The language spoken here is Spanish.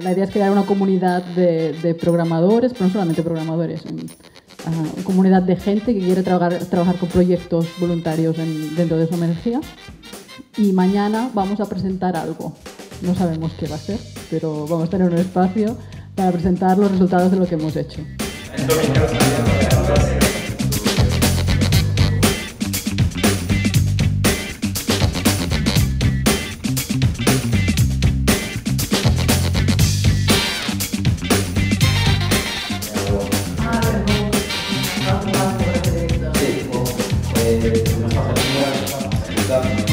La idea es crear una comunidad de, programadores, pero no solamente programadores, una comunidad de gente que quiere trabajar, trabajar con proyectos voluntarios dentro de su energía. Y mañana vamos a presentar algo. No sabemos qué va a ser, pero vamos a tener un espacio para presentar los resultados de lo que hemos hecho. 감사합니다.